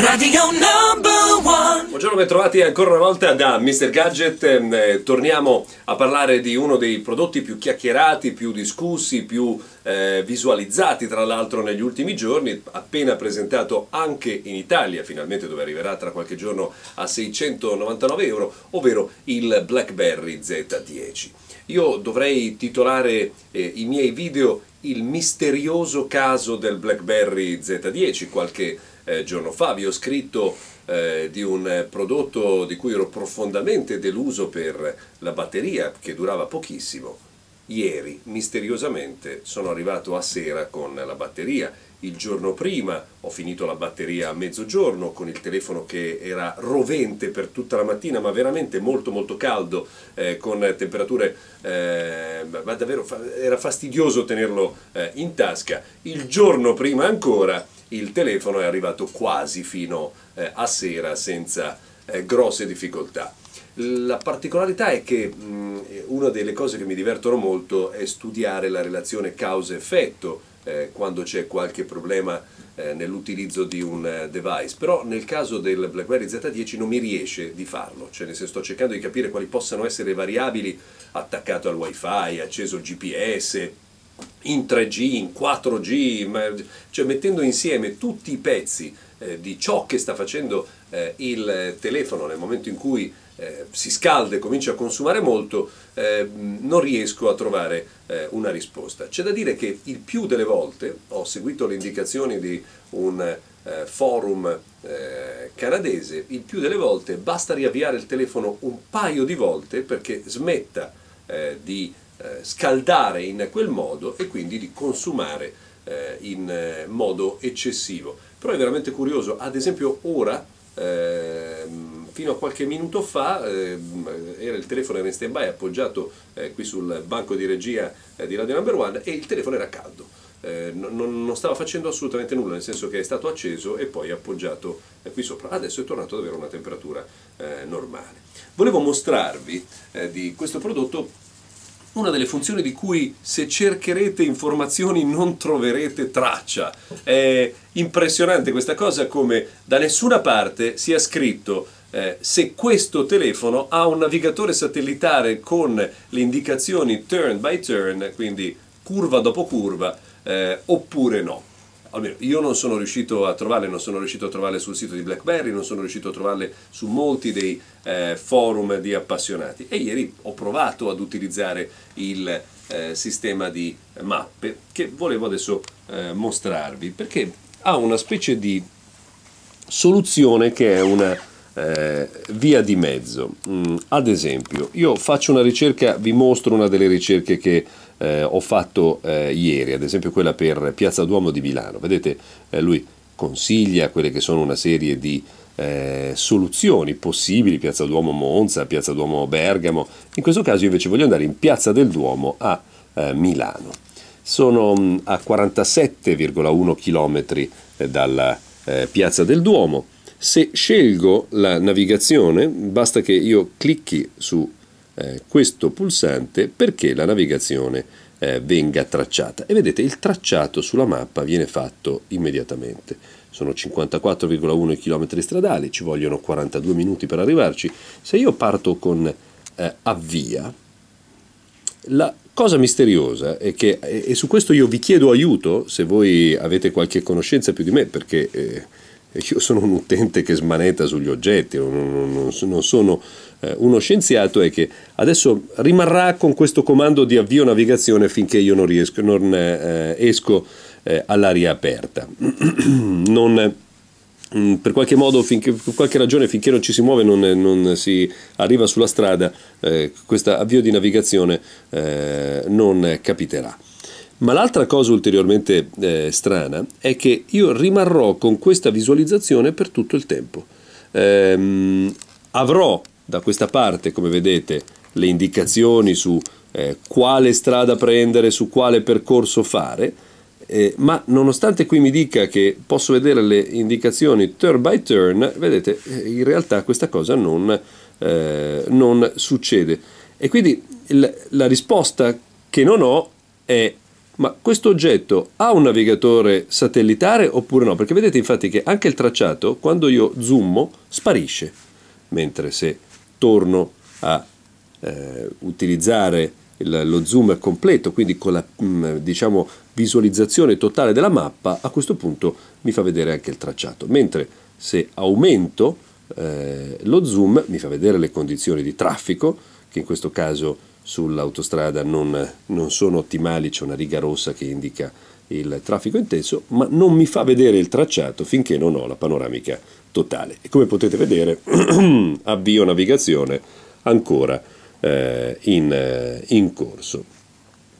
Radio Number One. Buongiorno, bentrovati ancora una volta da Mr. Gadget. Eh, torniamo a parlare di uno dei prodotti più chiacchierati, più discussi, più eh, visualizzati tra l'altro negli ultimi giorni, appena presentato anche in Italia, finalmente dove arriverà tra qualche giorno a 699 euro, ovvero il BlackBerry Z10. Io dovrei titolare eh, i miei video il misterioso caso del BlackBerry Z10 qualche eh, giorno fa. Vi ho scritto eh, di un prodotto di cui ero profondamente deluso per la batteria che durava pochissimo. Ieri, misteriosamente, sono arrivato a sera con la batteria. Il giorno prima ho finito la batteria a mezzogiorno con il telefono che era rovente per tutta la mattina, ma veramente molto molto caldo, eh, con temperature, eh, ma davvero fa era fastidioso tenerlo eh, in tasca. Il giorno prima ancora il telefono è arrivato quasi fino eh, a sera senza eh, grosse difficoltà. La particolarità è che mh, una delle cose che mi divertono molto è studiare la relazione causa-effetto eh, quando c'è qualche problema eh, nell'utilizzo di un eh, device, però nel caso del BlackBerry Z10 non mi riesce di farlo, cioè nel senso sto cercando di capire quali possano essere variabili attaccato al wifi, acceso il GPS, in 3G, in 4G, cioè mettendo insieme tutti i pezzi eh, di ciò che sta facendo eh, il telefono nel momento in cui eh, si scalda e comincia a consumare molto, eh, non riesco a trovare eh, una risposta. C'è da dire che il più delle volte ho seguito le indicazioni di un eh, forum canadese, il più delle volte basta riavviare il telefono un paio di volte perché smetta di scaldare in quel modo e quindi di consumare eh, in eh, modo eccessivo. Però è veramente curioso, ad esempio ora, ehm, fino a qualche minuto fa, ehm, il telefono era in stand by appoggiato eh, qui sul banco di regia eh, di Radio Number One e il telefono era caldo. Eh, non, non, stava facendo assolutamente nulla, nel senso che è stato acceso e poi appoggiato eh, qui sopra. Adesso è tornato ad avere una temperatura eh, normale. Volevo mostrarvi di questo prodotto una delle funzioni di cui se cercherete informazioni non troverete traccia. È impressionante questa cosa come da nessuna parte sia scritto eh, se questo telefono ha un navigatore satellitare con le indicazioni turn by turn, quindi curva dopo curva, eh, oppure no almeno io non sono riuscito a trovarle, non sono riuscito a trovarle sul sito di BlackBerry, non sono riuscito a trovarle su molti dei eh, forum di appassionati. E ieri ho provato ad utilizzare il eh, sistema di mappe che volevo adesso eh, mostrarvi perché ha una specie di soluzione che è una eh, via di mezzo. Mm, ad esempio, io faccio una ricerca, vi mostro una delle ricerche che eh, ho fatto eh, ieri, ad esempio quella per Piazza Duomo di Milano. Vedete, eh, lui consiglia quelle che sono una serie di eh, soluzioni possibili, Piazza Duomo Monza, Piazza Duomo Bergamo. In questo caso io invece voglio andare in Piazza del Duomo a eh, Milano. Sono mm, a 47,1 km eh, dalla Piazza del Duomo. Se scelgo la navigazione, basta che io clicchi su eh, questo pulsante perché la navigazione eh, venga tracciata. E vedete, il tracciato sulla mappa viene fatto immediatamente. Sono 54,1 km stradali, ci vogliono 42 minuti per arrivarci. Se io parto con eh, avvia, la cosa misteriosa è che, e su questo io vi chiedo aiuto, se voi avete qualche conoscenza più di me, perché eh, io sono un utente che smanetta sugli oggetti, non, non, non sono eh, uno scienziato, è che adesso rimarrà con questo comando di avvio navigazione finché io non, riesco, non eh, esco eh, all'aria aperta. non, mm, per qualche modo, finché, per qualche ragione, finché non ci si muove, non, non si arriva sulla strada, eh, questo avvio di navigazione eh, non capiterà. Ma l'altra cosa ulteriormente eh, strana è che io rimarrò con questa visualizzazione per tutto il tempo. Ehm, avrò da questa parte, come vedete, le indicazioni su eh, quale strada prendere, su quale percorso fare, eh, ma nonostante qui mi dica che posso vedere le indicazioni turn by turn, vedete, eh, in realtà questa cosa non, eh, non succede. E quindi il, la risposta che non ho è ma questo oggetto ha un navigatore satellitare oppure no? Perché vedete infatti che anche il tracciato, quando io zoom, sparisce, mentre se torno a eh, utilizzare il, lo zoom completo, quindi con la mm, diciamo, visualizzazione totale della mappa, a questo punto mi fa vedere anche il tracciato. Mentre se aumento eh, lo zoom mi fa vedere le condizioni di traffico, che in questo caso sull'autostrada non, non sono ottimali, c'è una riga rossa che indica il traffico intenso, ma non mi fa vedere il tracciato finché non ho la panoramica totale. E come potete vedere, avvio navigazione ancora eh, in, eh, in, corso.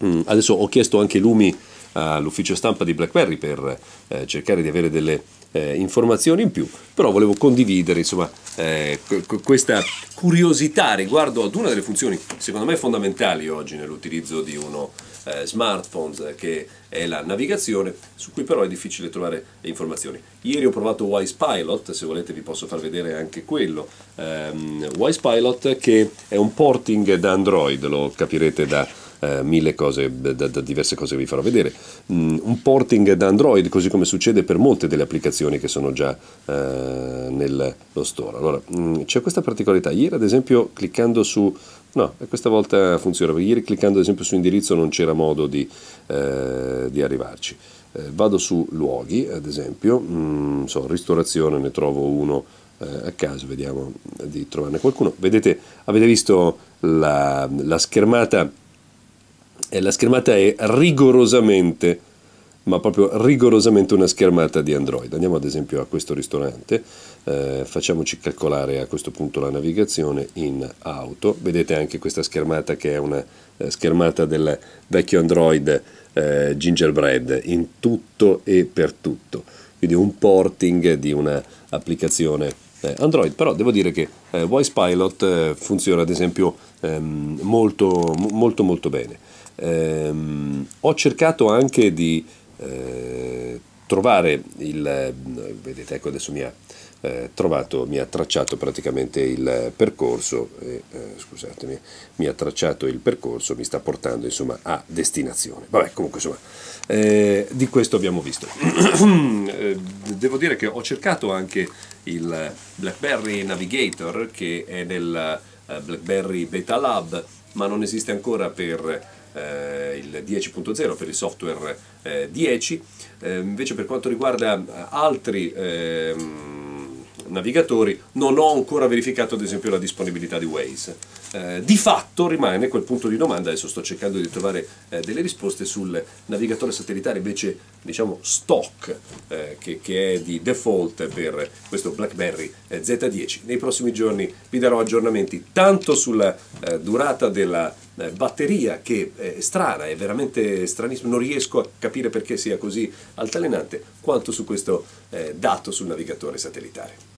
Mm, adesso ho chiesto anche lumi all'ufficio stampa di BlackBerry per eh, cercare di avere delle eh, informazioni in più, però volevo condividere insomma, eh, questa curiosità riguardo ad una delle funzioni secondo me fondamentali oggi nell'utilizzo di uno eh, smartphone che è la navigazione, su cui però è difficile trovare informazioni. Ieri ho provato Wise Pilot, se volete vi posso far vedere anche quello. Um, Wise Pilot che è un porting da Android, lo capirete da eh, mille cose, da, da, diverse cose che vi farò vedere. Mm, un porting da Android, così come succede per molte delle applicazioni che sono già eh, nello store. Allora, mm, c'è questa particolarità. Ieri, ad esempio, cliccando su No, questa volta funziona, perché ieri cliccando ad esempio su indirizzo non c'era modo di, eh, di arrivarci. Eh, vado su luoghi, ad esempio, mm, so, ristorazione, ne trovo uno eh, a caso, vediamo di trovarne qualcuno. Vedete, avete visto la, la schermata e la schermata è rigorosamente, ma proprio rigorosamente una schermata di Android. Andiamo ad esempio a questo ristorante, eh, facciamoci calcolare a questo punto la navigazione in auto. Vedete anche questa schermata che è una eh, schermata del vecchio Android eh, Gingerbread in tutto e per tutto. Quindi un porting di un'applicazione eh, Android, però devo dire che eh, Voice Pilot eh, funziona ad esempio ehm, molto molto molto bene. Ehm, ho cercato anche di eh, trovare il, vedete ecco adesso mi ha eh, trovato, mi ha tracciato praticamente il percorso, eh, scusatemi, mi ha tracciato il percorso, mi sta portando insomma a destinazione. Vabbè, comunque insomma, eh, di questo abbiamo visto. Eh, devo dire che ho cercato anche il BlackBerry Navigator che è nel eh, BlackBerry Beta Lab, ma non esiste ancora per eh, il 10.0 per il software eh, 10, eh, invece per quanto riguarda eh, altri ehm, navigatori non ho ancora verificato ad esempio la disponibilità di Waze. Eh, di fatto rimane quel punto di domanda, adesso sto cercando di trovare eh, delle risposte sul navigatore satellitare invece diciamo stock eh, che, che, è di default per questo BlackBerry eh, Z10. Nei prossimi giorni vi darò aggiornamenti tanto sulla durata della batteria che è strana, è veramente stranissima, non riesco a capire perché sia così altalenante, quanto su questo dato sul navigatore satellitare.